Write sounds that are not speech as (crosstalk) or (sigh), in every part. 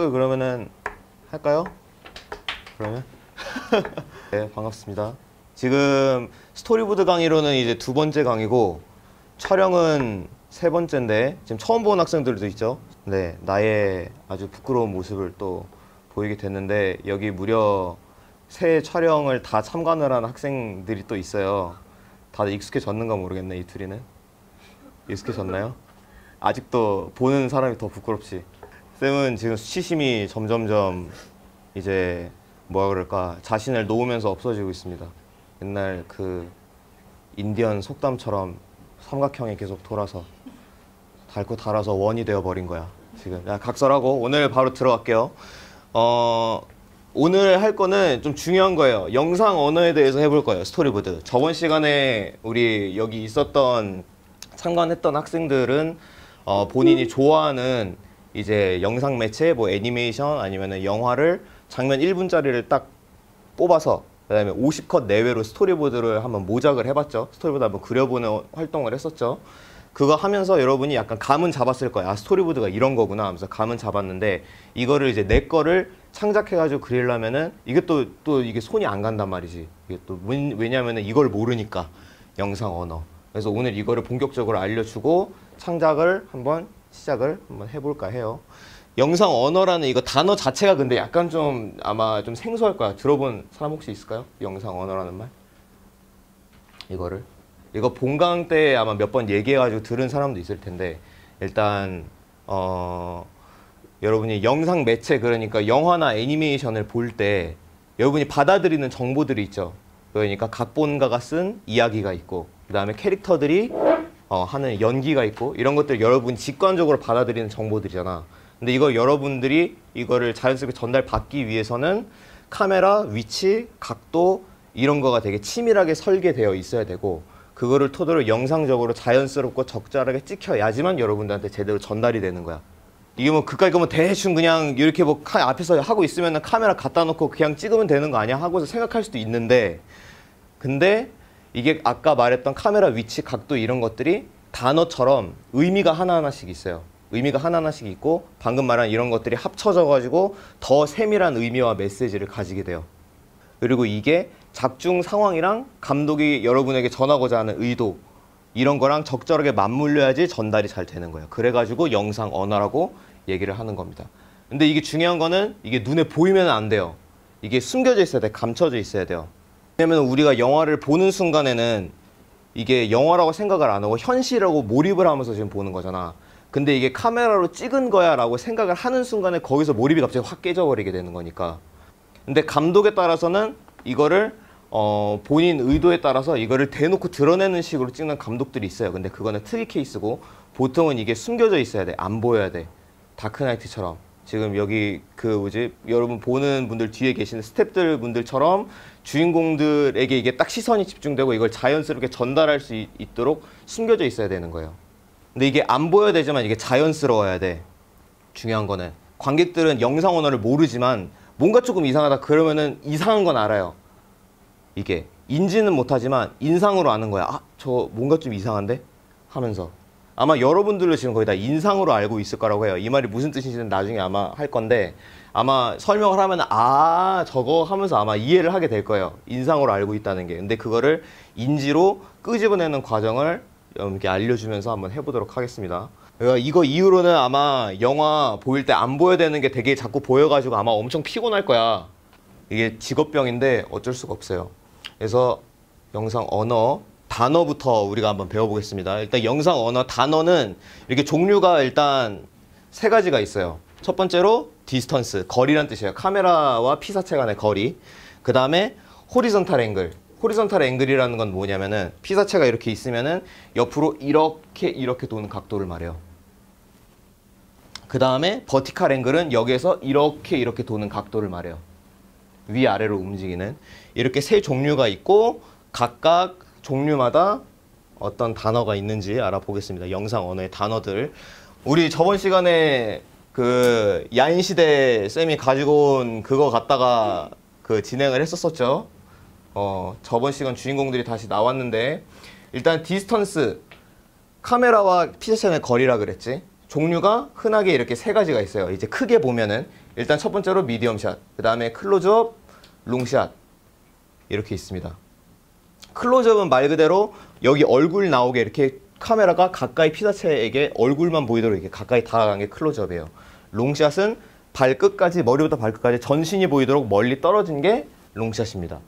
시작을 그러면은 할까요? 그러면 (laughs) 네 반갑습니다. 지금 스토리보드 강의로는 이제 두 번째 강의고 촬영은 세 번째인데 지금 처음 본 학생들도 있죠. 네 나의 아주 부끄러운 모습을 또 보이게 됐는데 여기 무려 세 촬영을 다 참관을 한 학생들이 또 있어요. 다들 익숙해졌는가 모르겠네 이 둘이는 익숙해졌나요? 아직도 보는 사람이 더 부끄럽지. 쌤은 지금 수치심이 점점점 이제 뭐라 그럴까 자신을 놓으면서 없어지고 있습니다. 옛날 그 인디언 속담처럼 삼각형이 계속 돌아서 닳고 닳아서 원이 되어 버린 거야. 지금 야, 각설하고 오늘 바로 들어갈게요. 어 오늘 할 거는 좀 중요한 거예요. 영상 언어에 대해서 해볼 거예요. 스토리보드. 저번 시간에 우리 여기 있었던 참관했던 학생들은 어, 본인이 좋아하는 이제 영상 매체, 뭐 애니메이션 아니면은 영화를 장면 1분짜리를 딱 뽑아서 그다음에 50컷 내외로 스토리보드를 한번 모작을 해봤죠. 스토리보드 한번 그려보는 활동을 했었죠. 그거 하면서 여러분이 약간 감은 잡았을 거야. 아, 스토리보드가 이런 거구나 하면서 감은 잡았는데 이거를 이제 내 거를 창작해가지고 그리려면은 이게 또, 또 이게 손이 안 간단 말이지. 이게 또 왜- 왜냐면은 이걸 모르니까 영상 언어. 그래서 오늘 이거를 본격적으로 알려주고 창작을 한번 시작을 한번 해볼까 해요. 영상 언어라는 이거 단어 자체가 근데 약간 좀 아마 좀 생소할 거야. 들어본 사람 혹시 있을까요? 영상 언어라는 말? 이거를 이거 본강 때 아마 몇 번 얘기해가지고 들은 사람도 있을 텐데 일단 어 여러분이 영상 매체 그러니까 영화나 애니메이션을 볼 때 여러분이 받아들이는 정보들이 있죠. 그러니까 각본가가 쓴 이야기가 있고 그 다음에 캐릭터들이 어, 하는 연기가 있고 이런 것들 여러분이 직관적으로 받아들이는 정보들이잖아. 근데 이걸 여러분들이 이거를 자연스럽게 전달받기 위해서는 카메라 위치, 각도 이런 거가 되게 치밀하게 설계되어 있어야 되고 그거를 토대로 영상적으로 자연스럽고 적절하게 찍혀야지만 여러분들한테 제대로 전달이 되는 거야. 이게 뭐 그까이 거뭐 대충 그냥 이렇게 뭐 카- 앞에서 하고 있으면 카메라 갖다 놓고 그냥 찍으면 되는 거 아니야 하고서 생각할 수도 있는데 근데 이게 아까 말했던 카메라 위치, 각도 이런 것들이 단어처럼 의미가 하나하나씩 있어요. 의미가 하나하나씩 있고 방금 말한 이런 것들이 합쳐져 가지고 더 세밀한 의미와 메시지를 가지게 돼요. 그리고 이게 작중 상황이랑 감독이 여러분에게 전하고자 하는 의도 이런 거랑 적절하게 맞물려야지 전달이 잘 되는 거예요. 그래 가지고 영상 언어라고 얘기를 하는 겁니다. 근데 이게 중요한 거는 이게 눈에 보이면 안 돼요. 이게 숨겨져 있어야 돼. 감춰져 있어야 돼요. 왜냐면 우리가 영화를 보는 순간에는 이게 영화라고 생각을 안 하고 현실이라고 몰입을 하면서 지금 보는 거잖아. 근데 이게 카메라로 찍은 거야 라고 생각을 하는 순간에 거기서 몰입이 갑자기 확 깨져버리게 되는 거니까. 근데 감독에 따라서는 이거를 어, 본인 의도에 따라서 이거를 대놓고 드러내는 식으로 찍는 감독들이 있어요. 근데 그거는 특이 케이스고 보통은 이게 숨겨져 있어야 돼. 안 보여야 돼. 다크나이트처럼. 지금 여기 그 뭐지 여러분 보는 분들 뒤에 계시는 스탭들 분들처럼 주인공들에게 이게 딱 시선이 집중되고 이걸 자연스럽게 전달할 수 있, 있도록 숨겨져 있어야 되는 거예요. 근데 이게 안 보여야 되지만 이게 자연스러워야 돼. 중요한 거는 관객들은 영상 언어를 모르지만 뭔가 조금 이상하다 그러면은 이상한 건 알아요. 이게 인지는 못하지만 인상으로 아는 거야. 아, 저 뭔가 좀 이상한데? 하면서 아마 여러분들도 지금 거의 다 인상으로 알고 있을 거라고 해요. 이 말이 무슨 뜻인지는 나중에 아마 할 건데 아마 설명을 하면 아 저거 하면서 아마 이해를 하게 될 거예요. 인상으로 알고 있다는 게. 근데 그거를 인지로 끄집어내는 과정을 이렇게 알려주면서 한번 해보도록 하겠습니다. 그러니까 이거 이후로는 아마 영화 볼 때 안 보여야 되는 게 되게 자꾸 보여가지고 아마 엄청 피곤할 거야. 이게 직업병인데 어쩔 수가 없어요. 그래서 영상 언어 단어부터 우리가 한번 배워보겠습니다. 일단 영상 언어 단어는 이렇게 종류가 일단 세 가지가 있어요. 첫 번째로 distance 거리란 뜻이에요. 카메라와 피사체 간의 거리. 그 다음에 호리zon탈 앵글. 호리zon탈 앵글이라는 건 뭐냐면은 피사체가 이렇게 있으면은 옆으로 이렇게 이렇게 도는 각도를 말해요. 그 다음에 버티칼 앵글은 여기에서 이렇게 이렇게 도는 각도를 말해요. 위아래로 움직이는 이렇게 세 종류가 있고 각각 종류마다 어떤 단어가 있는지 알아보겠습니다. 영상 언어의 단어들. 우리 저번 시간에 그 야인시대 쌤이 가지고 온 그거 갖다가 그 진행을 했었었죠. 어, 저번 시간 주인공들이 다시 나왔는데 일단 distance 카메라와 피사체의 거리라 그랬지. 종류가 흔하게 이렇게 세 가지가 있어요. 이제 크게 보면은 일단 첫 번째로 medium shot, 그 다음에 클로즈업, long shot 이렇게 있습니다. 클로즈업은 말 그대로 여기 얼굴 나오게 이렇게 카메라가 가까이 피사체에게 얼굴만 보이도록 이렇게 가까이 다가간 게 클로즈업이에요. long shot은 발끝까지 머리부터 발끝까지 전신이 보이도록 멀리 떨어진 게 long shot입니다.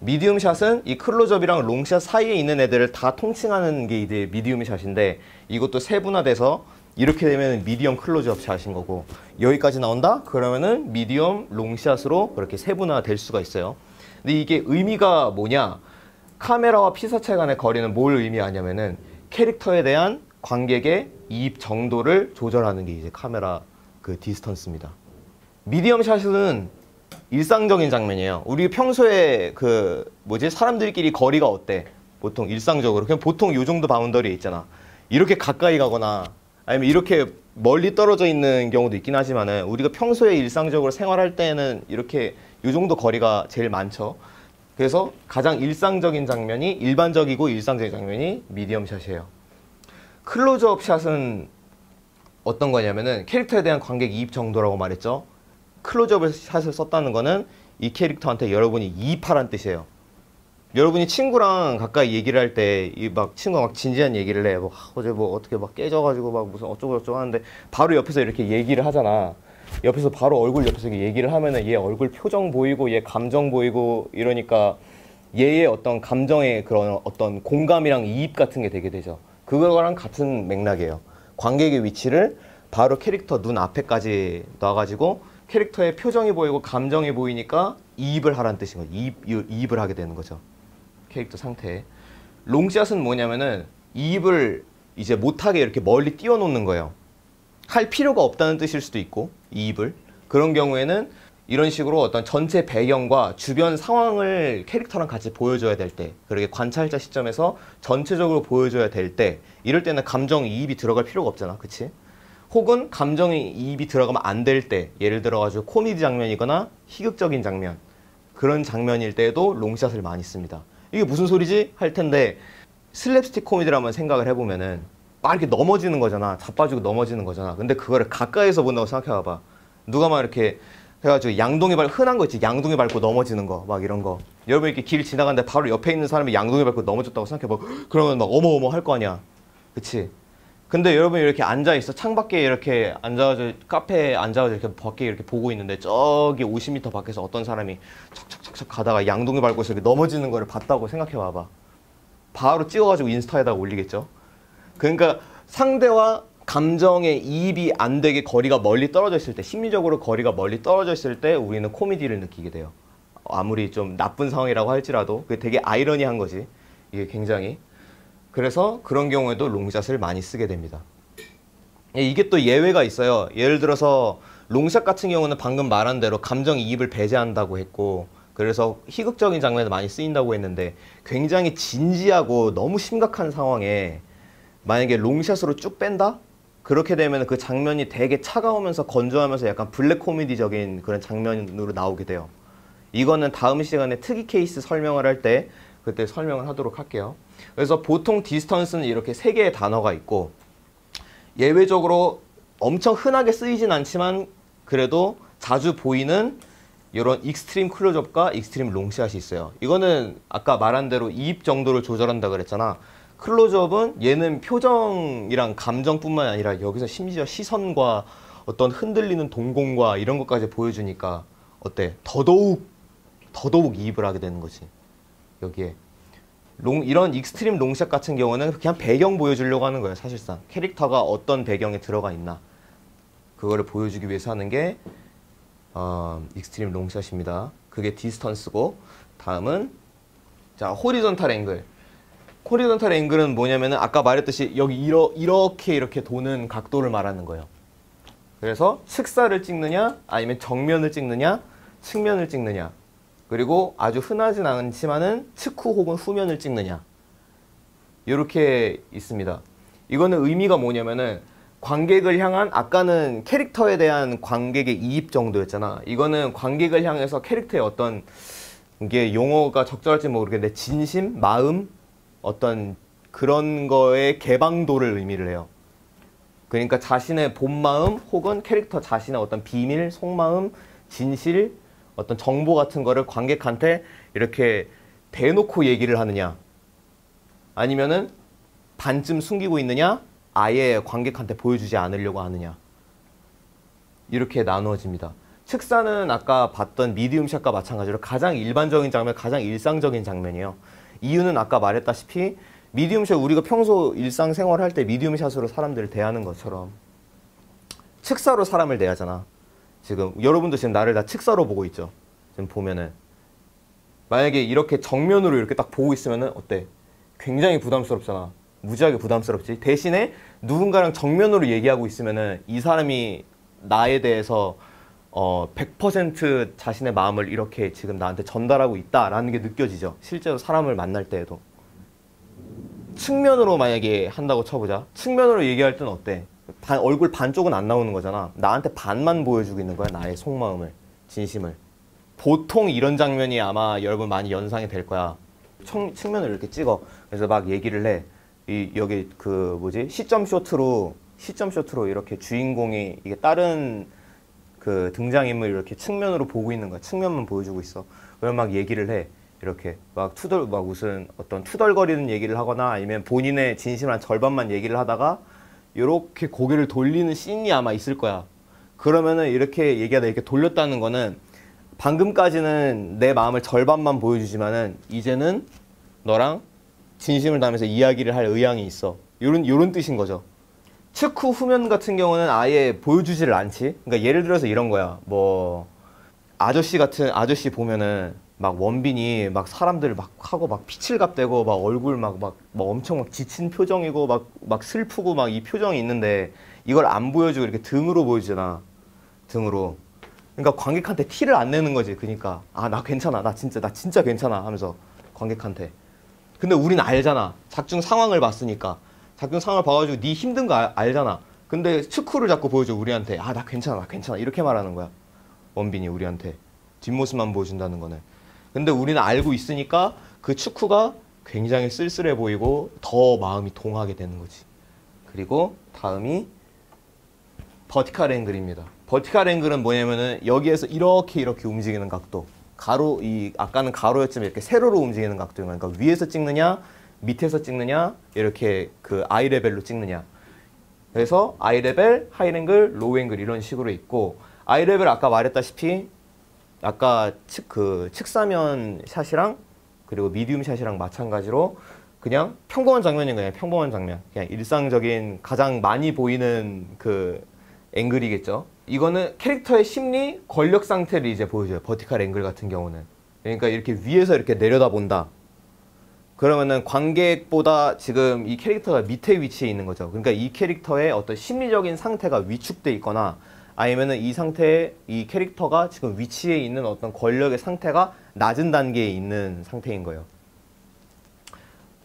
medium shot은 이 클로즈업이랑 long shot 사이에 있는 애들을 다 통칭하는 게 이제 medium shot인데 이것도 세분화돼서 이렇게 되면 medium close-up shot인 거고 여기까지 나온다? 그러면은 medium long shot으로 그렇게 세분화 될 수가 있어요. 근데 이게 의미가 뭐냐? 카메라와 피사체 간의 거리는 뭘 의미하냐면은 캐릭터에 대한 관객의 이입 정도를 조절하는 게 이제 카메라 그 distance입니다. medium shot은 일상적인 장면이에요. 우리 평소에 그 뭐지 사람들끼리 거리가 어때? 보통 일상적으로 그냥 보통 요 정도 boundary에 있잖아. 이렇게 가까이 가거나 아니면 이렇게 멀리 떨어져 있는 경우도 있긴 하지만은 우리가 평소에 일상적으로 생활할 때는 이렇게 요 정도 거리가 제일 많죠. 그래서 가장 일상적인 장면이 일반적이고 일상적인 장면이 medium shot이에요. 클로즈업 샷은 어떤 거냐면은 캐릭터에 대한 관객 이입 정도라고 말했죠. 클로즈업 샷을 썼다는 거는 이 캐릭터한테 여러분이 이입하란 뜻이에요. 여러분이 친구랑 가까이 얘기를 할 때 이 막 친구가 막 진지한 얘기를 해. 뭐 아, 어제 뭐 어떻게 막 깨져가지고 막 무슨 어쩌고 저쩌고 하는데 바로 옆에서 이렇게 얘기를 하잖아. 옆에서 바로 얼굴 옆에서 얘기를 하면은 얘 얼굴 표정 보이고 얘 감정 보이고 이러니까 얘의 어떤 감정의 그런 어떤 공감이랑 이입 같은 게 되게 되죠. 그거랑 같은 맥락이에요. 관객의 위치를 바로 캐릭터 눈 앞에까지 놔가지고 캐릭터의 표정이 보이고 감정이 보이니까 이입을 하라는 뜻인 거죠. 이입, 이입을 하게 되는 거죠. 캐릭터 상태에. 롱샷은 뭐냐면은 이입을 이제 못하게 이렇게 멀리 띄워놓는 거예요. 할 필요가 없다는 뜻일 수도 있고 이입을 그런 경우에는 이런 식으로 어떤 전체 배경과 주변 상황을 캐릭터랑 같이 보여줘야 될 때, 그렇게 관찰자 시점에서 전체적으로 보여줘야 될 때, 이럴 때는 감정 이입이 들어갈 필요가 없잖아, 그치? 혹은 감정이 이입이 들어가면 안 될 때, 예를 들어가지고 코미디 장면이거나 희극적인 장면, 그런 장면일 때에도 롱샷을 많이 씁니다. 이게 무슨 소리지? 할 텐데, 슬랩스틱 코미디를 한번 생각을 해보면은, 막 이렇게 넘어지는 거잖아. 자빠지고 넘어지는 거잖아. 근데 그거를 가까이서 본다고 생각해 봐봐. 누가 막 이렇게 해가지고 양동이 발 흔한 거 있지. 양동이 밟고 넘어지는 거 막 이런 거. 여러분 이렇게 길 지나가는데 바로 옆에 있는 사람이 양동이 밟고 넘어졌다고 생각해봐. (gasps) 그러면 막 어머어머 할 거 아니야. 그치? 근데 여러분이 이렇게 앉아 있어. 창밖에 이렇게 앉아가지고 카페에 앉아가지고 이렇게 밖에 이렇게 보고 있는데 저기 50m 밖에서 어떤 사람이 척척척척 가다가 양동이 밟고 이렇게 넘어지는 거를 봤다고 생각해 봐봐. 바로 찍어가지고 인스타에다가 올리겠죠 그러니까 상대와 감정의 이입이 안 되게 거리가 멀리 떨어져 있을 때 심리적으로 거리가 멀리 떨어져 있을 때 우리는 코미디를 느끼게 돼요. 아무리 좀 나쁜 상황이라고 할지라도 그게 되게 아이러니한 거지. 이게 굉장히. 그래서 그런 경우에도 롱샷을 많이 쓰게 됩니다. 예, 이게 또 예외가 있어요. 예를 들어서 롱샷 같은 경우는 방금 말한 대로 감정 이입을 배제한다고 했고 그래서 희극적인 장면에 많이 쓰인다고 했는데 굉장히 진지하고 너무 심각한 상황에 만약에 long shot으로 쭉 뺀다? 그렇게 되면 그 장면이 되게 차가우면서 건조하면서 약간 블랙 코미디적인 그런 장면으로 나오게 돼요. 이거는 다음 시간에 특이 케이스 설명을 할 때 그때 설명을 하도록 할게요. 그래서 보통 distance는 이렇게 세 개의 단어가 있고 예외적으로 엄청 흔하게 쓰이진 않지만 그래도 자주 보이는 이런 extreme close-up과 extreme long shot이 있어요. 이거는 아까 말한 대로 이입 정도를 조절한다 그랬잖아. 클로즈업은 얘는 표정이랑 감정뿐만 아니라 여기서 심지어 시선과 어떤 흔들리는 동공과 이런 것까지 보여주니까 어때? 더더욱 더더욱 이입을 하게 되는 거지. 여기에 long 이런 extreme long shot 같은 경우는 그냥 배경 보여주려고 하는 거예요. 사실상 캐릭터가 어떤 배경에 들어가 있나 그거를 보여주기 위해서 하는 게 어, extreme long shot입니다. 그게 distance고 다음은 자 horizontal angle. horizontal angle은 뭐냐면은 아까 말했듯이 여기 이러, 이렇게 이렇게 도는 각도를 말하는 거예요. 그래서 측사를 찍느냐 아니면 정면을 찍느냐 측면을 찍느냐 그리고 아주 흔하진 않지만은 측후 혹은 후면을 찍느냐 이렇게 있습니다. 이거는 의미가 뭐냐면은 관객을 향한 아까는 캐릭터에 대한 관객의 이입 정도였잖아. 이거는 관객을 향해서 캐릭터의 어떤 이게 용어가 적절할지 모르겠는데 진심, 마음, 어떤 그런 거의 개방도를 의미를 해요. 그러니까 자신의 본 마음 혹은 캐릭터 자신의 어떤 비밀, 속마음, 진실, 어떤 정보 같은 거를 관객한테 이렇게 대놓고 얘기를 하느냐 아니면은 반쯤 숨기고 있느냐 아예 관객한테 보여주지 않으려고 하느냐 이렇게 나누어집니다. 측사는 아까 봤던 미디움샷과 마찬가지로 가장 일반적인 장면, 가장 일상적인 장면이에요. 이유는 아까 말했다시피 미디움샷 우리가 평소 일상생활 할 때 미디움샷으로 사람들을 대하는 것처럼 측사로 사람을 대하잖아. 지금 여러분도 지금 나를 다 측사로 보고 있죠. 지금 보면은 만약에 이렇게 정면으로 이렇게 딱 보고 있으면은 어때? 굉장히 부담스럽잖아. 무지하게 부담스럽지. 대신에 누군가랑 정면으로 얘기하고 있으면은 이 사람이 나에 대해서 어, 100% 자신의 마음을 이렇게 지금 나한테 전달하고 있다라는 게 느껴지죠. 실제로 사람을 만날 때에도. 측면으로 만약에 한다고 쳐보자. 측면으로 얘기할 때는 어때? 반, 얼굴 반쪽은 안 나오는 거잖아. 나한테 반만 보여주고 있는 거야. 나의 속마음을, 진심을. 보통 이런 장면이 아마 여러분 많이 연상이 될 거야. 청, 측면을 이렇게 찍어. 그래서 막 얘기를 해. 이, 여기 그 뭐지? 시점 쇼트로, 시점 쇼트로 이렇게 주인공이 이게 다른 그 등장인물 이렇게 측면으로 보고 있는 거야. 측면만 보여주고 있어. 그럼 막 얘기를 해. 이렇게 막 투덜 막 무슨 어떤 투덜거리는 얘기를 하거나 아니면 본인의 진심 한 절반만 얘기를 하다가 이렇게 고개를 돌리는 씬이 아마 있을 거야. 그러면은 이렇게 얘기하다 이렇게 돌렸다는 거는 방금까지는 내 마음을 절반만 보여주지만은 이제는 너랑 진심을 담아서 이야기를 할 의향이 있어. 요런 요런 뜻인 거죠. 측후 후면 같은 경우는 아예 보여주지를 않지. 그러니까 예를 들어서 이런 거야. 뭐 아저씨 같은 아저씨 보면은 막 원빈이 막 사람들 막 하고 막 피칠갑대고 막 얼굴 막, 막, 막 엄청 막 지친 표정이고 막, 막 슬프고 막 이 표정이 있는데 이걸 안 보여주고 이렇게 등으로 보여주잖아. 등으로. 그러니까 관객한테 티를 안 내는 거지. 그러니까 아 나 괜찮아. 나 진짜 나 진짜 괜찮아 하면서 관객한테. 근데 우린 알잖아. 작중 상황을 봤으니까. 작중 상황을 봐가지고 네 힘든 거 알, 알잖아. 근데 스크를 자꾸 보여줘 우리한테. 아 나 괜찮아. 나 괜찮아. 이렇게 말하는 거야. 원빈이 우리한테. 뒷모습만 보여준다는 거는. 근데 우리는 알고 있으니까 그 축구가 굉장히 쓸쓸해 보이고 더 마음이 동하게 되는 거지. 그리고 다음이 버티칼 앵글입니다. 버티칼 앵글은 뭐냐면은 여기에서 이렇게 이렇게 움직이는 각도. 가로 이 아까는 가로였지만 이렇게 세로로 움직이는 각도. 그러니까 위에서 찍느냐, 밑에서 찍느냐, 이렇게 그 eye level로 찍느냐. 그래서 eye level, high angle, low angle 이런 식으로 있고 eye level 아까 말했다시피 아까 측, 그 측사면 shot이랑 그리고 medium shot이랑 마찬가지로 그냥 평범한 장면인 거예요. 평범한 장면. 그냥 일상적인 가장 많이 보이는 그 앵글이겠죠. 이거는 캐릭터의 심리, 권력 상태를 이제 보여줘요. 버티칼 앵글 같은 경우는. 그러니까 이렇게 위에서 이렇게 내려다 본다. 그러면은 관객보다 지금 이 캐릭터가 밑에 위치해 있는 거죠. 그러니까 이 캐릭터의 어떤 심리적인 상태가 위축돼 있거나 아니면은 이 상태에 이 캐릭터가 지금 위치해 있는 어떤 권력의 상태가 낮은 단계에 있는 상태인 거예요.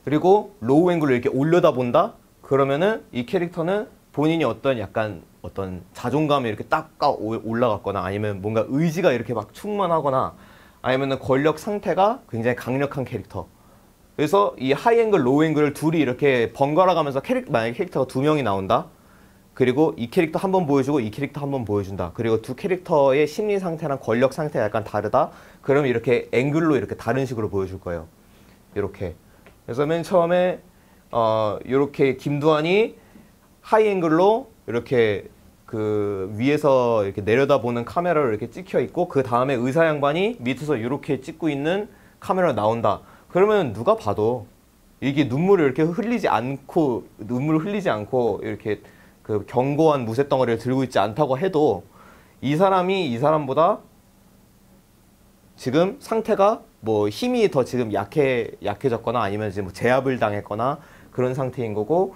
그리고 로우 앵글을 이렇게 올려다 본다? 그러면은 이 캐릭터는 본인이 어떤 약간 어떤 자존감이 이렇게 딱 올라갔거나 아니면 뭔가 의지가 이렇게 막 충만하거나 아니면은 권력 상태가 굉장히 강력한 캐릭터. 그래서 이 하이 앵글, 로우 앵글을 둘이 이렇게 번갈아 가면서 캐릭, 만약에 캐릭터가 두 명이 나온다? 그리고 이 캐릭터 한 번 보여주고 이 캐릭터 한 번 보여준다. 그리고 두 캐릭터의 심리 상태랑 권력 상태가 약간 다르다. 그러면 이렇게 앵글로 이렇게 다른 식으로 보여줄 거예요. 이렇게. 그래서 맨 처음에 어 이렇게 김두한이 하이 앵글로 이렇게 그 위에서 이렇게 내려다보는 카메라로 이렇게 찍혀 있고 그 다음에 의사 양반이 밑에서 이렇게 찍고 있는 카메라 나온다. 그러면 누가 봐도 이게 눈물을 이렇게 흘리지 않고 눈물을 흘리지 않고 이렇게 그 견고한 무쇠 덩어리를 들고 있지 않다고 해도 이 사람이 이 사람보다 지금 상태가 뭐 힘이 더 지금 약해 약해졌거나 아니면 지금 뭐 제압을 당했거나 그런 상태인 거고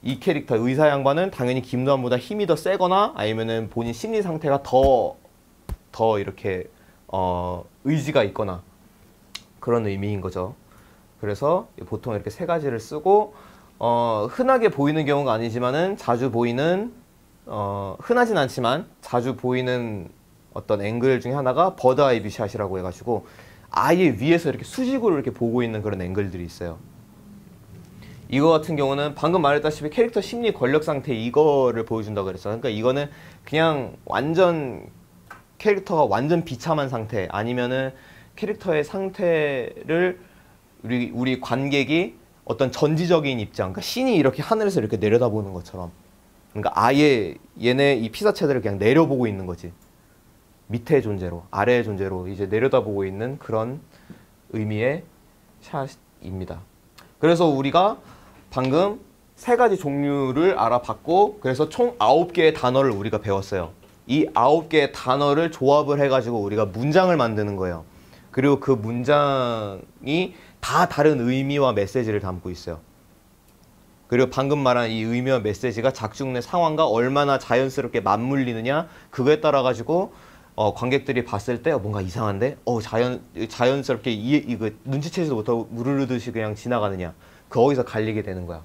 이 캐릭터 의사 양반은 당연히 김도환보다 힘이 더 세거나 아니면은 본인 심리 상태가 더더 이렇게 어 의지가 있거나 그런 의미인 거죠. 그래서 보통 이렇게 세 가지를 쓰고 어, 흔하게 보이는 경우가 아니지만은 자주 보이는 어, 흔하진 않지만 자주 보이는 어떤 앵글 중에 하나가 bird's eye view 샷이라고 해가지고 아예 위에서 이렇게 수직으로 이렇게 보고 있는 그런 앵글들이 있어요. 이거 같은 경우는 방금 말했다시피 캐릭터 심리 권력 상태 이거를 보여준다고 그랬어. 그러니까 이거는 그냥 완전 캐릭터가 완전 비참한 상태 아니면은 캐릭터의 상태를 우리 우리 관객이 어떤 전지적인 입장, 그러니까 신이 이렇게 하늘에서 이렇게 내려다보는 것처럼, 그러니까 아예 얘네 이 피사체들을 그냥 내려보고 있는 거지. 밑의 존재로, 아래의 존재로 이제 내려다보고 있는 그런 의미의 샷입니다. 그래서 우리가 방금 세 가지 종류를 알아봤고, 그래서 총 아홉 개의 단어를 우리가 배웠어요. 이 아홉 개의 단어를 조합을 해가지고 우리가 문장을 만드는 거예요. 그리고 그 문장이 다 다른 의미와 메시지를 담고 있어요. 그리고 방금 말한 이 의미와 메시지가 작중 내 상황과 얼마나 자연스럽게 맞물리느냐 그거에 따라 가지고 어, 관객들이 봤을 때 어, 뭔가 이상한데 어 자연 자연스럽게 이 이거 눈치채지도 못하고 무르르듯이 그냥 지나가느냐 거기서 갈리게 되는 거야.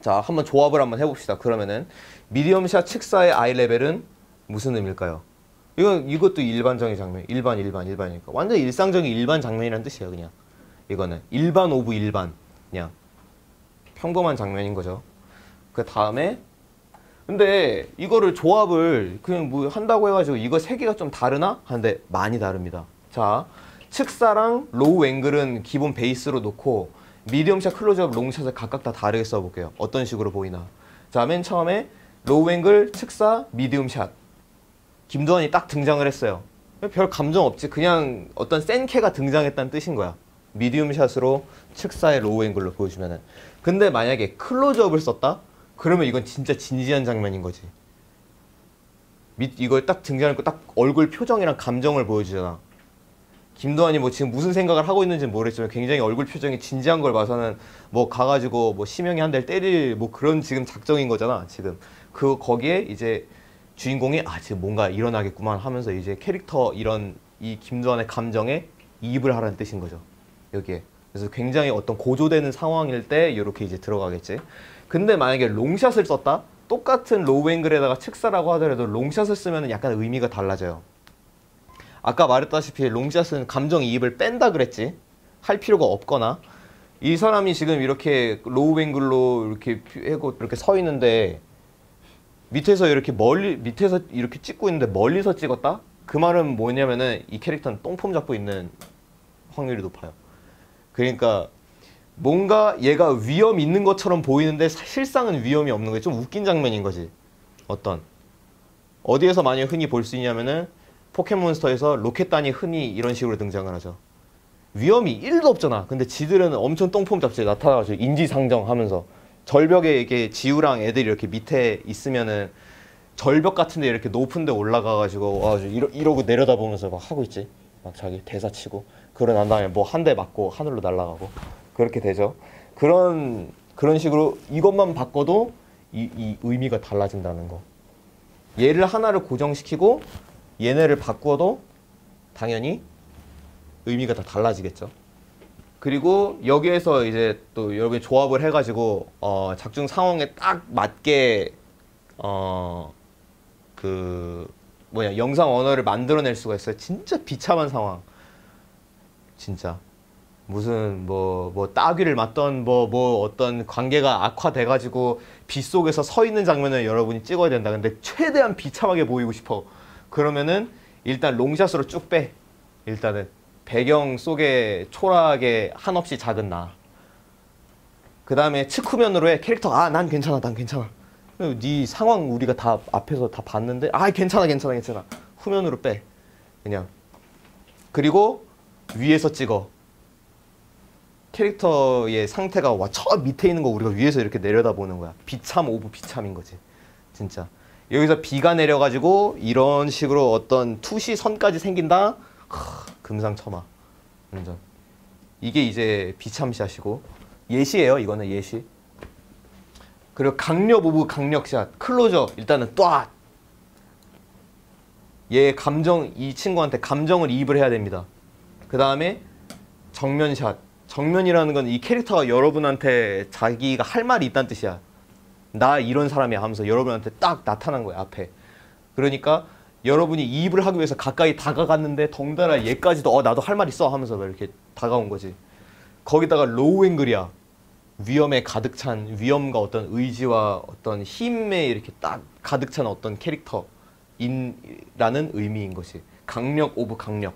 자 한번 조합을 한번 해봅시다. 그러면은 미디엄샷 측사의 아이 레벨은 무슨 의미일까요? 이건 이것도 일반적인 장면, 일반 일반 일반이니까 완전 일상적인 일반 장면이란 뜻이에요, 그냥. 이거는 일반 of 일반 그냥 평범한 장면인 거죠. 그 다음에 근데 이거를 조합을 그냥 뭐 한다고 해가지고 이거 세 개가 좀 다르나? 하는데 많이 다릅니다. 자, 측사랑 로우 앵글은 기본 베이스로 놓고 미디엄샷, 클로즈업, 롱샷을 각각 다 다르게 써볼게요. 어떤 식으로 보이나. 자, 맨 처음에 로우 앵글, 측사, 미디엄샷. 김두한이 딱 등장을 했어요. 별 감정 없지. 그냥 어떤 센 캐가 등장했다는 뜻인 거야. 미디움 샷으로 측사의 로우 앵글로 보여주면은. 근데 만약에 클로즈업을 썼다? 그러면 이건 진짜 진지한 장면인 거지. 밑 이걸 딱 등장하고 딱 얼굴 표정이랑 감정을 보여주잖아. 김두한이 뭐 지금 무슨 생각을 하고 있는지 모르겠지만 굉장히 얼굴 표정이 진지한 걸 봐서는 뭐 가가지고 뭐 심영이 한 대를 때릴 뭐 그런 지금 작정인 거잖아 지금 그 거기에 이제 주인공이 아 지금 뭔가 일어나겠구만 하면서 이제 캐릭터 이런 이 김두한의 감정에 이입을 하라는 뜻인 거죠. 여기에. 그래서 굉장히 어떤 고조되는 상황일 때 이렇게 이제 들어가겠지. 근데 만약에 롱샷을 썼다? 똑같은 로우 앵글에다가 측사라고 하더라도 롱샷을 쓰면 약간 의미가 달라져요. 아까 말했다시피 롱샷은 감정 이입을 뺀다 그랬지. 할 필요가 없거나. 이 사람이 지금 이렇게 로우 앵글로 이렇게 하고 이렇게 서 있는데 밑에서 이렇게 멀리 밑에서 이렇게 찍고 있는데 멀리서 찍었다? 그 말은 뭐냐면은 이 캐릭터는 똥폼 잡고 있는 확률이 높아요. 그러니까 뭔가 얘가 위험 있는 것처럼 보이는데 실상은 위험이 없는 거지. 좀 웃긴 장면인 거지. 어떤 어디에서 많이 흔히 볼 수 있냐면은 포켓몬스터에서 로켓단이 흔히 이런 식으로 등장을 하죠. 위험이 1도 없잖아. 근데 지들은 엄청 똥폼 잡지 나타나가지고 인지상정하면서 절벽에 이렇게 지우랑 애들이 이렇게 밑에 있으면은 절벽 같은데 이렇게 높은데 올라가가지고 와 이러, 이러고 내려다보면서 막 하고 있지. 막 자기 대사 치고 그러고 난 다음에 뭐 한 대 맞고 하늘로 날아가고 그렇게 되죠. 그런 그런 식으로 이것만 바꿔도 이, 이 의미가 달라진다는 거. 얘를 하나를 고정시키고 얘네를 바꿔도 당연히 의미가 다 달라지겠죠. 그리고 여기에서 이제 또 여러분이 조합을 해가지고 어 작중 상황에 딱 맞게 어 그 뭐냐 영상 언어를 만들어낼 수가 있어요. 진짜 비참한 상황. 진짜 무슨 뭐뭐 따귀를 맞던 뭐뭐 어떤 관계가 악화돼가지고 빗 속에서 서 있는 장면을 여러분이 찍어야 된다. 근데 최대한 비참하게 보이고 싶어. 그러면은 일단 롱샷으로 쭉 빼. 일단은 배경 속에 초라하게 한없이 작은 나. 그 다음에 측후면으로 해 캐릭터 아 난 괜찮아 난 괜찮아. 네 상황 우리가 다 앞에서 다 봤는데 아 괜찮아 괜찮아 괜찮아. 후면으로 빼. 그냥. 그리고 위에서 찍어. 캐릭터의 상태가 와 저 밑에 있는 거 우리가 위에서 이렇게 내려다보는 거야. 비참 of 비참인 거지. 진짜. 여기서 비가 내려가지고 이런 식으로 어떤 투시 선까지 생긴다? 하, 금상첨화. 완전 이게 이제 비참샷이고 예시예요 이거는 예시. 그리고 강력 of 강력샷 클로즈업 일단은 또얘 감정 이 친구한테 감정을 이입을 해야 됩니다. 그 다음에 정면샷. 정면이라는 건 이 캐릭터가 여러분한테 자기가 할 말이 있다는 뜻이야. 나 이런 사람이야 하면서 여러분한테 딱 나타난 거야 앞에. 그러니까 여러분이 이입을 하기 위해서 가까이 다가갔는데 덩달아 얘까지도 어 나도 할 말 있어 하면서 이렇게 다가온 거지. 거기다가 로우 앵글이야. 위험에 가득 찬 위험과 어떤 의지와 어떤 힘에 이렇게 딱 가득 찬 어떤 캐릭터인라는 의미인 것이 강력 of 강력.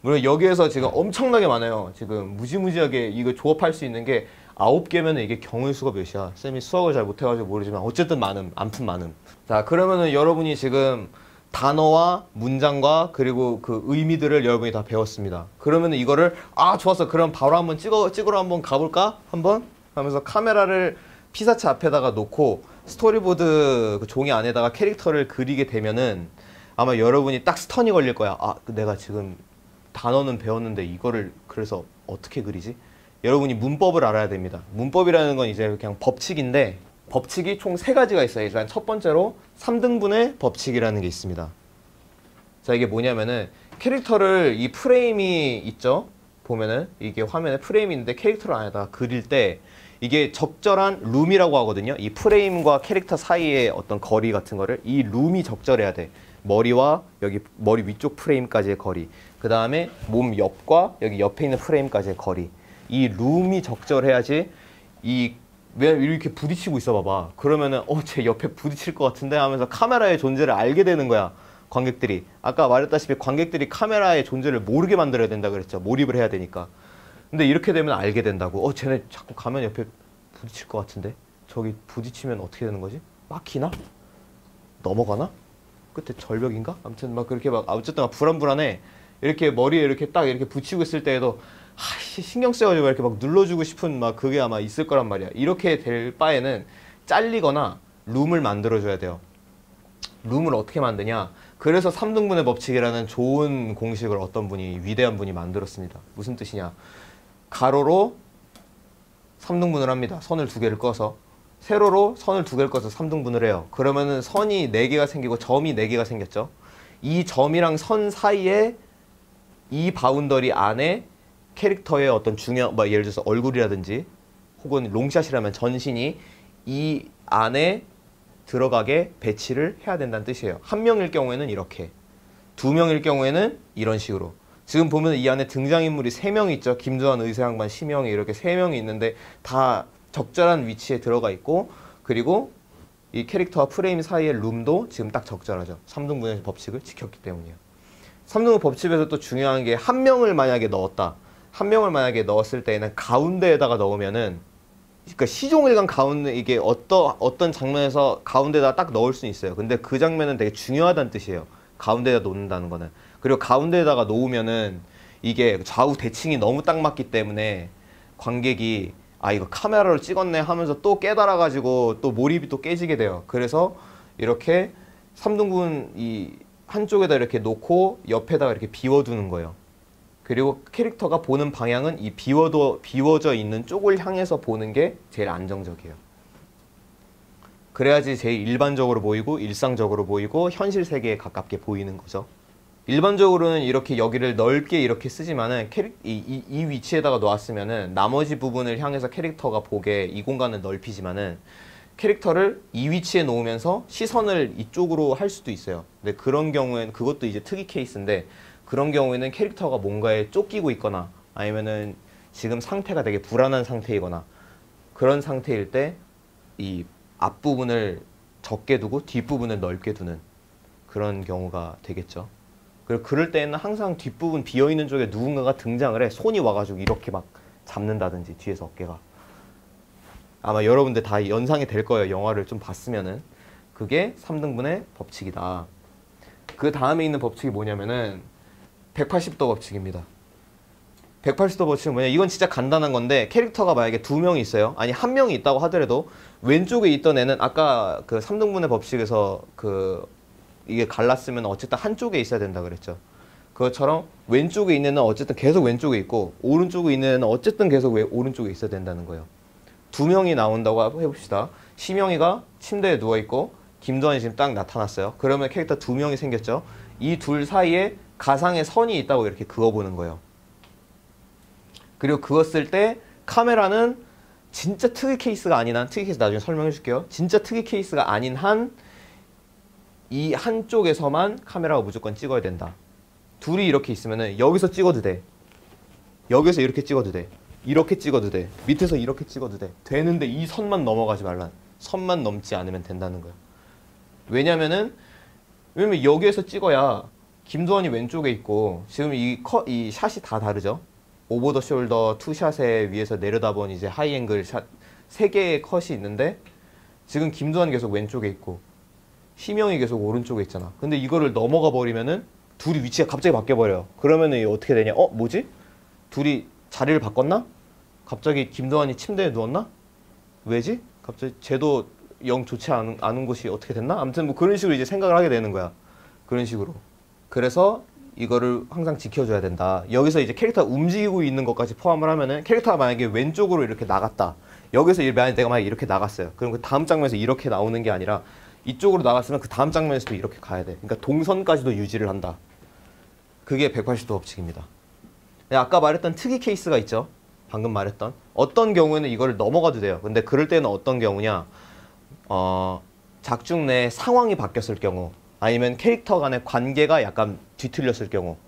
물론 여기에서 지금 엄청나게 많아요. 지금 무지무지하게 이거 조합할 수 있는 게 아홉 개면 이게 경우의 수가 몇이야? 쌤이 수학을 잘 못해가지고 모르지만 어쨌든 많음, 암튼 많음. 자 그러면은 여러분이 지금 단어와 문장과 그리고 그 의미들을 여러분이 다 배웠습니다. 그러면은 이거를 아 좋았어. 그럼 바로 한번 찍어 찍으러 한번 가볼까? 한번 하면서 카메라를 피사체 앞에다가 놓고 스토리보드 그 종이 안에다가 캐릭터를 그리게 되면은 아마 여러분이 딱 stun이 걸릴 거야. 아 내가 지금 단어는 배웠는데 이거를 그래서 어떻게 그리지? 여러분이 문법을 알아야 됩니다. 문법이라는 건 이제 그냥 법칙인데 법칙이 총 세 가지가 있어요. 일단 첫 번째로 3등분의 법칙이라는 게 있습니다. 자 이게 뭐냐면은 캐릭터를 이 프레임이 있죠. 보면은 이게 화면에 프레임이 있는데 캐릭터를 안에다가 그릴 때 이게 적절한 룸이라고 하거든요. 이 프레임과 캐릭터 사이의 어떤 거리 같은 거를 이 룸이 적절해야 돼. 머리와 여기 머리 위쪽 프레임까지의 거리. 그 다음에 몸 옆과 여기 옆에 있는 프레임까지의 거리. 이 룸이 적절해야지 이 왜 이렇게 부딪히고 있어 봐봐. 그러면은 어제 옆에 부딪힐 것 같은데 하면서 카메라의 존재를 알게 되는 거야. 관객들이 아까 말했다시피 관객들이 카메라의 존재를 모르게 만들어야 된다 그랬죠. 몰입을 해야 되니까. 근데 이렇게 되면 알게 된다고. 어 쟤네 자꾸 가면 옆에 부딪힐 것 같은데 저기 부딪히면 어떻게 되는 거지? 막히나? 넘어가나? 끝에 절벽인가? 아무튼 막 그렇게 막 어쨌든 막 불안불안해. 이렇게 머리에 이렇게 딱 이렇게 붙이고 있을 때에도 하씨 신경 써가지고 이렇게 막 눌러주고 싶은 막 그게 아마 있을 거란 말이야. 이렇게 될 바에는 잘리거나 룸을 만들어줘야 돼요. 룸을 어떻게 만드냐? 그래서 3등분의 법칙이라는 좋은 공식을 어떤 분이 위대한 분이 만들었습니다. 무슨 뜻이냐? 가로로 3등분을 합니다. 선을 두 개를 꺼서 세로로 선을 두 개를 꺼서 3등분을 해요. 그러면은 선이 네 개가 생기고 점이 네 개가 생겼죠. 이 점이랑 선 사이에 이 boundary 안에 캐릭터의 어떤 중요한 뭐 예를 들어서 얼굴이라든지 혹은 롱샷이라면 전신이 이 안에 들어가게 배치를 해야 된다는 뜻이에요. 한 명일 경우에는 이렇게, 두 명일 경우에는 이런 식으로. 지금 보면 이 안에 등장인물이 세명 있죠. 김두한, 의세양반, 심영이 이렇게 세 명이 있는데 다 적절한 위치에 들어가 있고 그리고 이 캐릭터와 프레임 사이의 룸도 지금 딱 적절하죠. 3등분의 법칙을 지켰기 때문이에요. 3등분 법칙에서 또 중요한 게 한 명을 만약에 넣었다. 한 명을 만약에 넣었을 때에는 가운데에다가 넣으면은 그러니까 시종일관 가운데 이게 어떤 어떤 장면에서 가운데다 딱 넣을 수 있어요. 근데 그 장면은 되게 중요하다는 뜻이에요. 가운데다 놓는다는 거는. 그리고 가운데에다가 놓으면은 이게 좌우 대칭이 너무 딱 맞기 때문에 관객이 아 이거 카메라로 찍었네 하면서 또 깨달아 가지고 또 몰입이 또 깨지게 돼요. 그래서 이렇게 3등분 이 한쪽에다 이렇게 놓고 옆에다가 이렇게 비워두는 거예요. 그리고 캐릭터가 보는 방향은 이 비워도 비워져 있는 쪽을 향해서 보는 게 제일 안정적이에요. 그래야지 제일 일반적으로 보이고 일상적으로 보이고 현실 세계에 가깝게 보이는 거죠. 일반적으로는 이렇게 여기를 넓게 이렇게 쓰지만은 캐릭 이, 이, 이 위치에다가 놓았으면은 나머지 부분을 향해서 캐릭터가 보게 이 공간을 넓히지만은 캐릭터를 이 위치에 놓으면서 시선을 이쪽으로 할 수도 있어요. 근데 그런 경우에는 그것도 이제 특이 케이스인데 그런 경우에는 캐릭터가 뭔가에 쫓기고 있거나 아니면은 지금 상태가 되게 불안한 상태이거나 그런 상태일 때 이 앞부분을 적게 두고 뒷부분을 넓게 두는 그런 경우가 되겠죠. 그리고 그럴 때는 항상 뒷부분 비어있는 쪽에 누군가가 등장을 해 손이 와가지고 이렇게 막 잡는다든지 뒤에서 어깨가 아마 여러분들 다 연상이 될 거예요. 영화를 좀 봤으면은 그게 3등분의 법칙이다. 그 다음에 있는 법칙이 뭐냐면은 180도 법칙입니다. 180도 법칙은 뭐냐? 이건 진짜 간단한 건데 캐릭터가 만약에 두 명이 있어요. 아니 한 명이 있다고 하더라도 왼쪽에 있던 애는 아까 그 3등분의 법칙에서 그 이게 갈랐으면 어쨌든 한쪽에 있어야 된다 그랬죠. 그것처럼 왼쪽에 있는 애는 어쨌든 계속 왼쪽에 있고 오른쪽에 있는 애는 어쨌든 계속 왜 오른쪽에 있어야 된다는 거예요. 두 명이 나온다고 해봅시다. 심영이가 침대에 누워 있고 김도환이 지금 딱 나타났어요. 그러면 캐릭터 두 명이 생겼죠. 이 둘 사이에 가상의 선이 있다고 이렇게 그어보는 거예요. 그리고 그었을 때 카메라는 진짜 특이 케이스가 아닌 한 특이 케이스 나중에 설명해 줄게요. 진짜 특이 케이스가 아닌 한 이 한쪽에서만 카메라가 무조건 찍어야 된다. 둘이 이렇게 있으면은 여기서 찍어도 돼. 여기서 이렇게 찍어도 돼. 이렇게 찍어도 돼. 밑에서 이렇게 찍어도 돼. 되는데 이 선만 넘어가지 말라. 선만 넘지 않으면 된다는 거야. 왜냐면은 왜냐면 여기에서 찍어야 김도환이 왼쪽에 있고 지금 이, 컷, 이 샷이 다 다르죠. over the shoulder two shot에 위에서 내려다본 이제 high angle shot 세 개의 컷이 있는데 지금 김도환이 계속 왼쪽에 있고 희명이 계속 오른쪽에 있잖아. 근데 이거를 넘어가 버리면은 둘이 위치가 갑자기 바뀌어 버려요. 그러면은 어떻게 되냐? 어, 뭐지? 둘이 자리를 바꿨나? 갑자기 김도환이 침대에 누웠나? 왜지? 갑자기 쟤도 영 좋지 않은, 않은 곳이 어떻게 됐나? 아무튼 뭐 그런 식으로 이제 생각을 하게 되는 거야. 그런 식으로. 그래서 이거를 항상 지켜줘야 된다. 여기서 이제 캐릭터가 움직이고 있는 것까지 포함을 하면은 캐릭터가 만약에 왼쪽으로 이렇게 나갔다. 여기서 이- 만약에 내가 만약에 이렇게 나갔어요. 그럼 그 다음 장면에서 이렇게 나오는 게 아니라 이쪽으로 나갔으면 그 다음 장면에서도 이렇게 가야 돼. 그러니까 동선까지도 유지를 한다. 그게 180도 법칙입니다. 네, 아까 말했던 특이 케이스가 있죠. 방금 말했던 어떤 경우에는 이거를 넘어가도 돼요. 근데 그럴 때는 어떤 경우냐? 어, 작중 내 상황이 바뀌었을 경우, 아니면 캐릭터 간의 관계가 약간 뒤틀렸을 경우,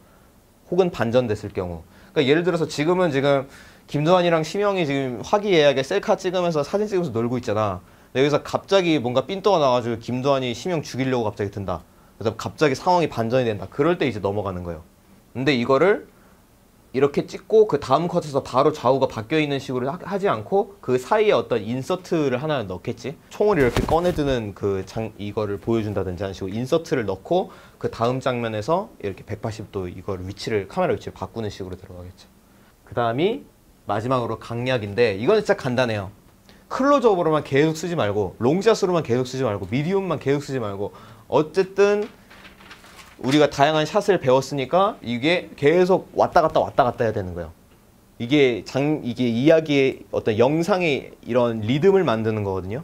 혹은 반전됐을 경우. 그러니까 예를 들어서 지금은 지금 김도환이랑 심영이 지금 화기애애하게 셀카 찍으면서 사진 찍으면서 놀고 있잖아. 여기서 갑자기 뭔가 삔또가 나가지고 김도환이 심영 죽이려고 갑자기 든다. 그래서 갑자기 상황이 반전이 된다. 그럴 때 이제 넘어가는 거예요. 근데 이거를 이렇게 찍고 그 다음 컷에서 바로 좌우가 바뀌어 있는 식으로 하- 하지 않고 그 사이에 어떤 인서트를 하나 넣겠지. 총을 이렇게 꺼내드는 그 장 이거를 보여준다든지 하는 식으로 인서트를 넣고 그 다음 장면에서 이렇게 180도 이걸 위치를 카메라 위치를 바꾸는 식으로 들어가겠죠. 그 다음이 마지막으로 강약인데 이건 진짜 간단해요. 클로즈업으로만 계속 쓰지 말고 롱샷으로만 계속 쓰지 말고 미디움만 계속 쓰지 말고 어쨌든 우리가 다양한 샷을 배웠으니까 이게 계속 왔다 갔다 왔다 갔다 해야 되는 거예요. 이게 장 이게 이야기의 어떤 영상의 이런 리듬을 만드는 거거든요.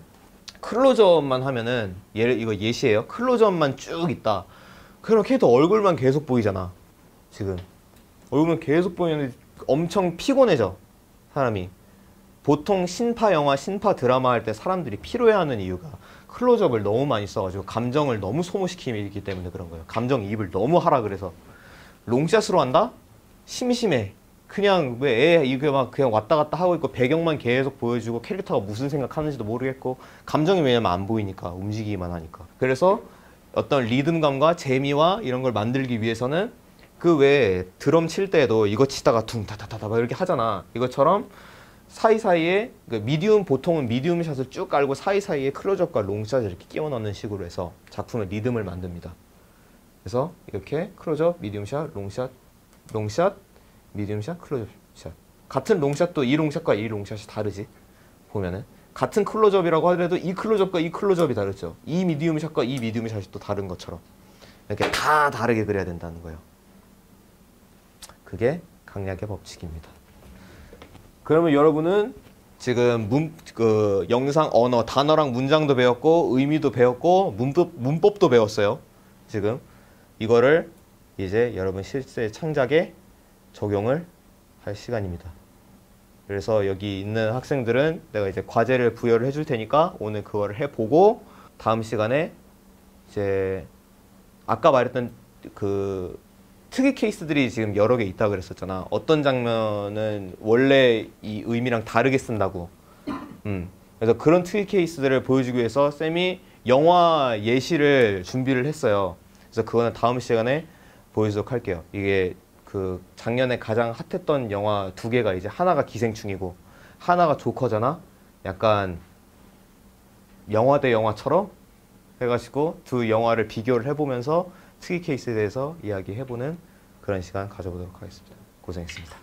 클로즈업만 하면은 예를 이거 예시예요. 클로즈업만 쭉 있다. 그럼 캐릭터 얼굴만 계속 보이잖아. 지금 얼굴만 계속 보이는데 엄청 피곤해져 사람이. 보통 신파 영화, 신파 드라마 할 때 사람들이 피로해하는 이유가 클로즈업을 너무 많이 써가지고 감정을 너무 소모시키기 때문에 그런 거예요. 감정 이입을 너무 하라 그래서 롱샷으로 한다? 심심해. 그냥 왜 이게 막 그냥 왔다 갔다 하고 있고 배경만 계속 보여주고 캐릭터가 무슨 생각하는지도 모르겠고 감정이 왜냐면 안 보이니까 움직이기만 하니까. 그래서 어떤 리듬감과 재미와 이런 걸 만들기 위해서는 그 외에 드럼 칠 때도 이거 치다가 막 이렇게 하잖아. 이것처럼 사이사이에 그 medium 보통은 medium shot을 쭉 깔고 사이사이에 클로즈업과 롱샷을 이렇게 끼워 넣는 식으로 해서 작품의 리듬을 만듭니다. 그래서 이렇게 클로즈업, medium shot, 롱샷, 롱샷, medium shot, 클로즈업 샷. 같은 롱샷도 이 롱샷과 이 롱샷이 다르지. 보면은 같은 클로즈업이라고 하더라도 이 클로즈업과 이 클로즈업이 다르죠. 이 medium shot과 이 medium shot이 또 다른 것처럼 이렇게 다 다르게 그려야 된다는 거예요. 그게 강약의 법칙입니다. 그러면 여러분은 지금 문, 그 영상 언어, 단어랑 문장도 배웠고 의미도 배웠고 문법, 문법도 배웠어요. 지금 이거를 이제 여러분 실제 창작에 적용을 할 시간입니다. 그래서 여기 있는 학생들은 내가 이제 과제를 부여를 해줄 테니까 오늘 그거를 해보고 다음 시간에 이제 아까 말했던 그 특이 케이스들이 지금 여러 개 있다 그랬었잖아. 어떤 장면은 원래 이 의미랑 다르게 쓴다고. 음. 그래서 그런 특이 케이스들을 보여주기 위해서 쌤이 영화 예시를 준비를 했어요. 그래서 그거는 다음 시간에 보여주도록 할게요. 이게 그 작년에 가장 핫했던 영화 두 개가 이제 하나가 기생충이고 하나가 조커잖아. 약간 영화 대 영화처럼 해가지고 두 영화를 비교를 해보면서 특이 케이스에 대해서 이야기해보는 그런 시간 가져보도록 하겠습니다. 고생했습니다.